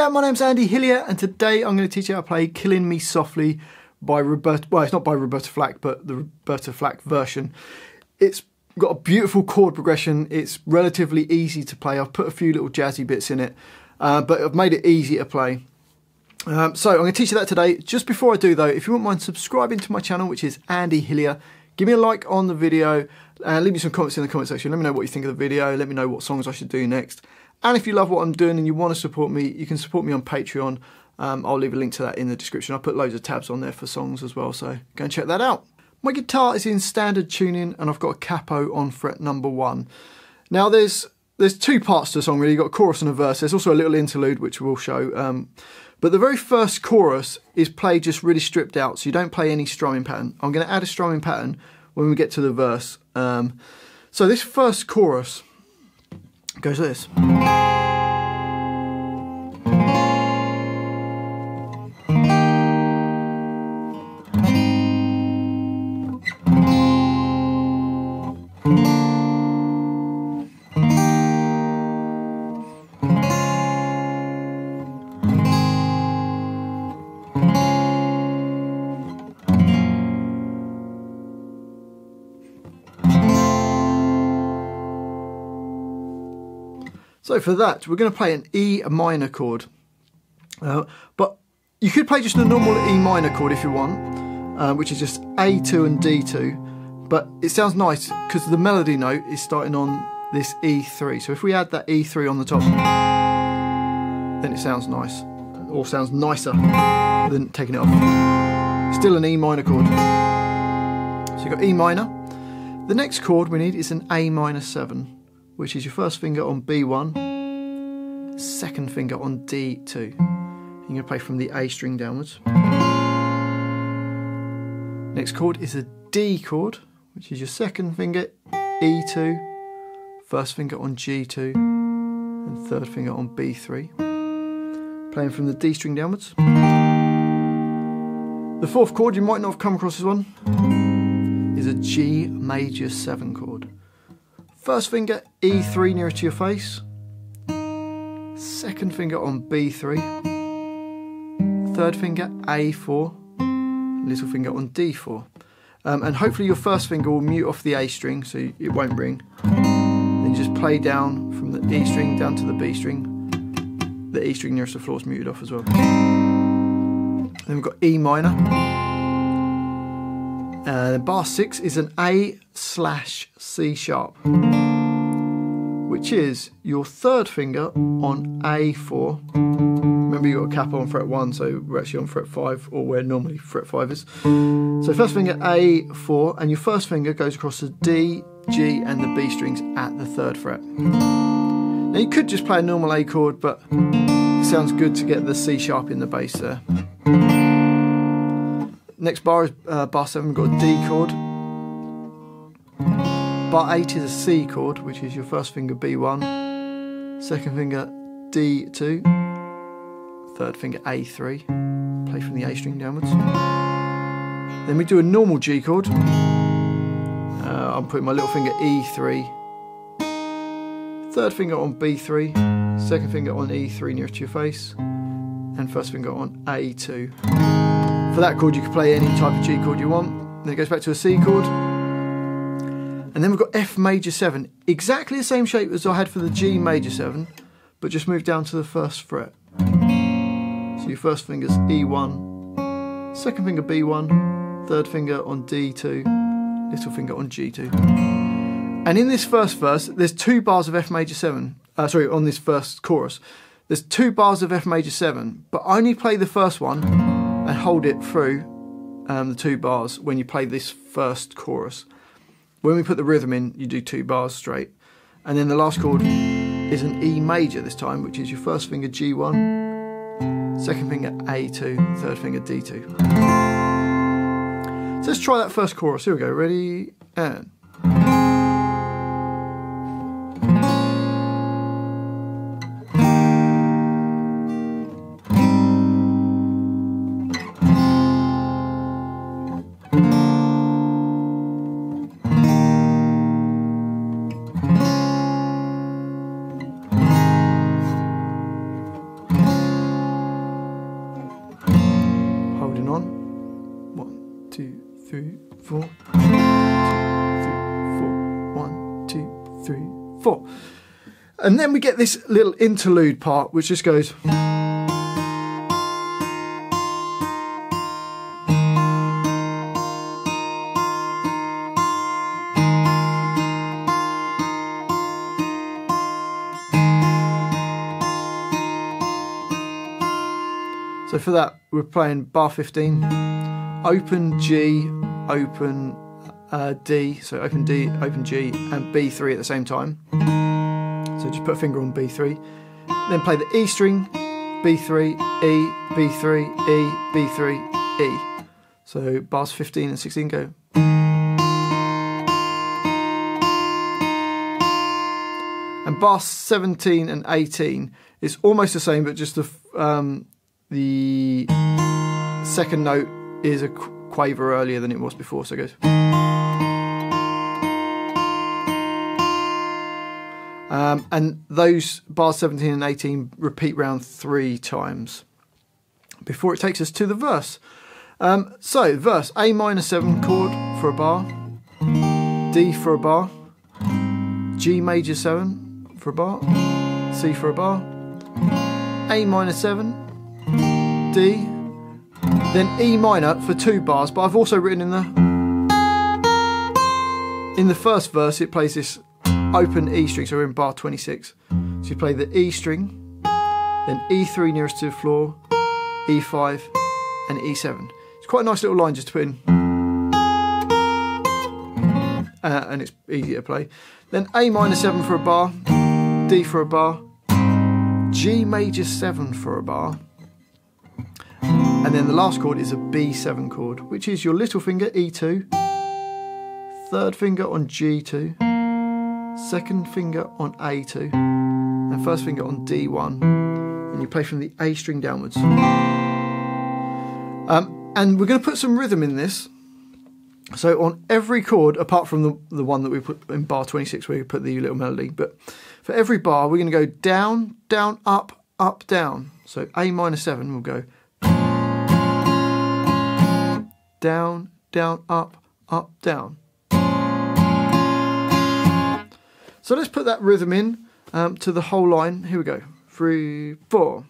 There, my name's Andy Hillier, and today I'm going to teach you how to play Killing Me Softly by Roberta. Well, it's not by Roberta Flack, but the Roberta Flack version. It's got a beautiful chord progression. It's relatively easy to play. I've put a few little jazzy bits in it, uh, but I've made it easy to play. Um, so I'm going to teach you that today. Just before I do, though, if you wouldn't mind subscribing to my channel, which is Andy Hillier, give me a like on the video and leave me some comments in the comment section. Let me know what you think of the video. Let me know what songs I should do next. And if you love what I'm doing and you want to support me, you can support me on Patreon. Um, I'll leave a link to that in the description. I'll put loads of tabs on there for songs as well, so go and check that out. My guitar is in standard tuning and I've got a capo on fret number one. Now there's there's two parts to the song really, you've got a chorus and a verse. There's also a little interlude which we'll show. Um, but the very first chorus is played just really stripped out, so you don't play any strumming pattern. I'm going to add a strumming pattern when we get to the verse. Um, so this first chorus goes this. So for that, we're going to play an E minor chord. Uh, but you could play just a normal E minor chord if you want, uh, which is just A2 and D2. But it sounds nice because the melody note is starting on this E3. So if we add that E3 on the top, then it sounds nice. Or sounds nicer than taking it off. Still an E minor chord. So you've got E minor. The next chord we need is an A minor 7 which is your first finger on B1, second finger on D2. You're going to play from the A string downwards. Next chord is a D chord, which is your second finger E2, first finger on G2, and third finger on B3. Playing from the D string downwards. The fourth chord, you might not have come across this one, is a G major 7 chord. First finger E3 nearest to your face. Second finger on B3. Third finger A4. Little finger on D4. Um, and hopefully your first finger will mute off the A string so it won't ring. Then you just play down from the E string down to the B string. The E string nearest the floor is muted off as well. Then we've got E minor. Uh, bar six is an A slash C sharp, which is your third finger on A4. Remember you got a cap on fret one, so we're actually on fret five, or where normally fret five is. So first finger A4, and your first finger goes across the D, G, and the B strings at the third fret. Now you could just play a normal A chord, but it sounds good to get the C sharp in the bass there. Next bar is uh, bar 7, we've got a D chord. Bar 8 is a C chord, which is your first finger B1, second finger D2, third finger A3, play from the A string downwards. Then we do a normal G chord. Uh, I'm putting my little finger E3, third finger on B3, second finger on E3 nearest to your face, and first finger on A2. For that chord, you can play any type of G chord you want. Then it goes back to a C chord. And then we've got F major 7. Exactly the same shape as I had for the G major 7, but just move down to the first fret. So your first finger's E1, second finger B1, third finger on D2, little finger on G2. And in this first verse, there's two bars of F major 7. Uh, sorry, on this first chorus. There's two bars of F major 7, but I only play the first one and hold it through um, the two bars when you play this first chorus. When we put the rhythm in, you do two bars straight. And then the last chord is an E major this time, which is your first finger G1, second finger A2, third finger D2. So let's try that first chorus. Here we go. Ready? And. And then we get this little interlude part, which just goes. So for that, we're playing bar 15, open G, open uh, D, so open D, open G, and B3 at the same time. So just put a finger on B3. Then play the E string, B3, E, B3, E, B3, E. So bars 15 and 16 go. And bar 17 and 18 is almost the same, but just the um, the second note is a quaver earlier than it was before, so it goes. Um, and those bars 17 and 18 repeat round three times before it takes us to the verse. Um, so, verse A minor 7 chord for a bar, D for a bar, G major 7 for a bar, C for a bar, A minor 7, D, then E minor for two bars, but I've also written in the in the first verse it plays this open E string, so we're in bar 26. So you play the E string, then E3 nearest to the floor, E5, and E7. It's quite a nice little line just to put in. Uh, and it's easy to play. Then A minor 7 for a bar, D for a bar, G major 7 for a bar, and then the last chord is a B7 chord, which is your little finger E2, third finger on G2, second finger on A2, and first finger on D1. And you play from the A string downwards. Um, and we're going to put some rhythm in this. So on every chord, apart from the, the one that we put in bar 26 where we put the little melody, but for every bar we're going to go down, down, up, up, down. So A minor 7 will go down, down, up, up, down. So let's put that rhythm in um, to the whole line. Here we go. Three, four.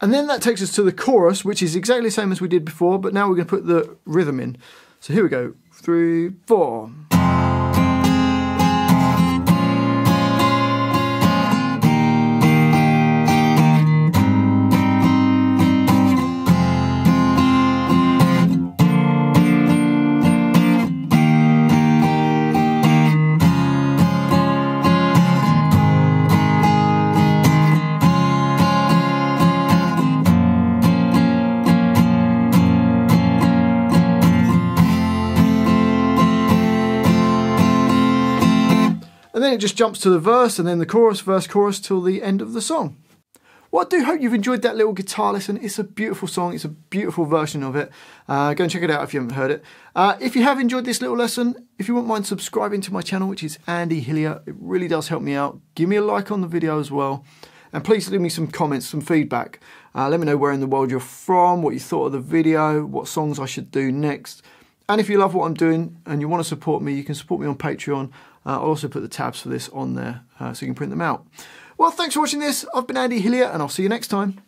And then that takes us to the chorus, which is exactly the same as we did before, but now we're going to put the rhythm in. So here we go. Three, four. And then it just jumps to the verse and then the chorus, verse, chorus till the end of the song. Well, I do hope you've enjoyed that little guitar lesson. It's a beautiful song. It's a beautiful version of it. Uh, go and check it out if you haven't heard it. Uh, if you have enjoyed this little lesson, if you wouldn't mind subscribing to my channel, which is Andy Hillier, it really does help me out. Give me a like on the video as well. And please leave me some comments, some feedback. Uh, let me know where in the world you're from, what you thought of the video, what songs I should do next. And if you love what I'm doing and you want to support me, you can support me on Patreon. Uh, I'll also put the tabs for this on there uh, so you can print them out. Well, thanks for watching this. I've been Andy Hillier and I'll see you next time.